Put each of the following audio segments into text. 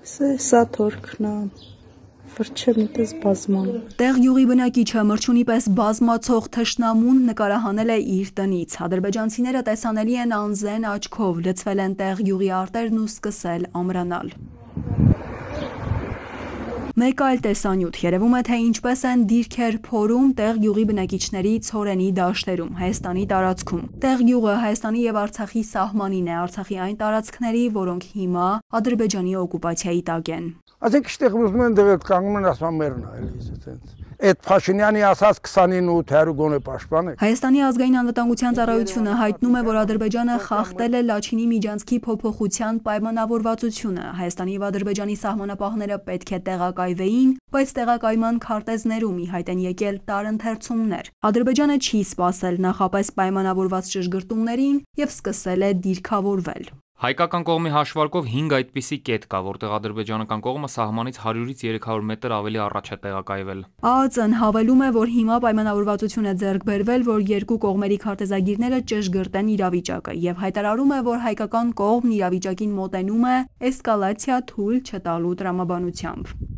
Սա թորքն է վրչե միտես բազման։ Տեղ յուղի բնակիչը մրջունի պես բազմացող թշնամուն նկարահանել է իր տնից։ Ադրբեջանցիները տեսանելի են անզեն աչքով, լցվել են տեղ յուղի արտերն ու սկսել ամրանալ։ Մեկ այլ տեսանյութ երևում է թե ինչպես են դիրքեր փորում տեղ յուղի բնակիչների ցորենի դաշտերում Հայաստանի տարածքում։ Տեղ յուղը Հայաստանի եւ Արցախի սահմանին է, Արցախի այն տարածքների, որոնք հիմա Ադրբեջանի օկուպացիայի տակ են։ Ասենք այստեղ ուզում են դեղել կանգնում են ասում մերն է էլի այդպես այդ Փաշինյանի ասած 29-8 հերու գոնե պաշտպանեք։ Հայաստանի ազգային անվտանգության ծառայությունը հայտնում է, որ Ադրբեջանը խախտել է Լաչինի միջանցքի փոփոխության պայմանավորվածությունը։ Հայաստանի եւ Ադրբեջանի սահմանապահները պետք է տեղակայվեին, բայց տեղակայման քարտեզներում ի հայտ են եկել տարընթերցումներ։ Ադրբեջանը չի սпасել նախապես պայմանավորված ճշգրտումներին եւ սկսել է դիրքավորվել։ Հայկական կողմի հաշվարկով 5 այդպիսի կետ կա, որտեղ ադրբեջանական կողմը սահմանից 100-ից 300 մետր ավելի առաջ է տեղակայվել։ ԱԱԾ-ն հավելում է, որ հիմա պայմանավորվածություն է ձեռք բերվել, որ երկու կողմերի քարտեզագիրները ճշգրտեն իրավիճակը եւ հայտարարում է, որ հայկական կողմն իրավիճակին մոտենում է էսկալացիա թույլ չտալու տրամաբանությամբ։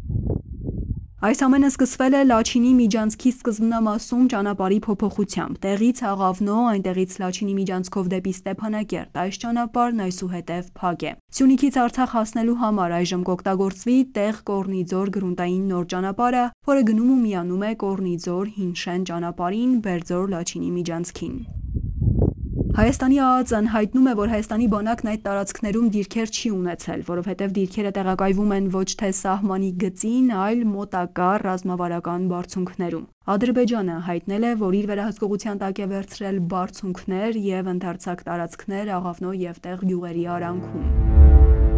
Այս ամենը սկսվել է Լաչինի միջանցքի սկզբնամասում ճանապարհի փոփոխությամբ։ Տեղից Աղավնո, այնտեղից Լաչինի միջանցքով դեպի Ստեփանակերտ։ Այս ճանապարհն այսուհետև փակ է։ Սյունիքից Արցախ հասնելու համար այժմ կօգտագործվի տեղ Կորնիձոր գրունտային նոր ճանապարհը, որը գնում ու միանում է Կորնիձոր Հինշեն ճանապարհին Բերձոր Լաչինի միջանցքին։ Հայաստանի ԱԱԾ-ն հայտնում է, որ Հայաստանի բանակն այդ տարածքներում դիրքեր չի ունեցել, որովհետև դիրքերը տեղակայվում են ոչ թե սահմանի գծին, այլ մոտակա ռազմավարական բարձունքներում։ Ադրբեջանը հայտնել է, որ իր վերահսկողության տակ է վերցրել բարձունքներ եւ ընդարձակ տարածքներ Աղավնո եւ տեղ գյուղերի արանքում։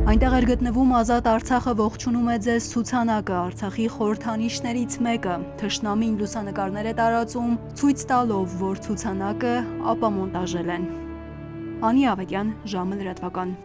Այնտեղ էր գտնվում Ազատ Արցախը ողջունում է ձեզ ցուցանակը Արցախի խորհրդանիշներից մեկը։ Թշնամին լուսանկարներ է տարածում, ցույց տալով, որ ցուցանակը ապամոնտաժել են։ Անի Ավետյան, ժամը լրատվական։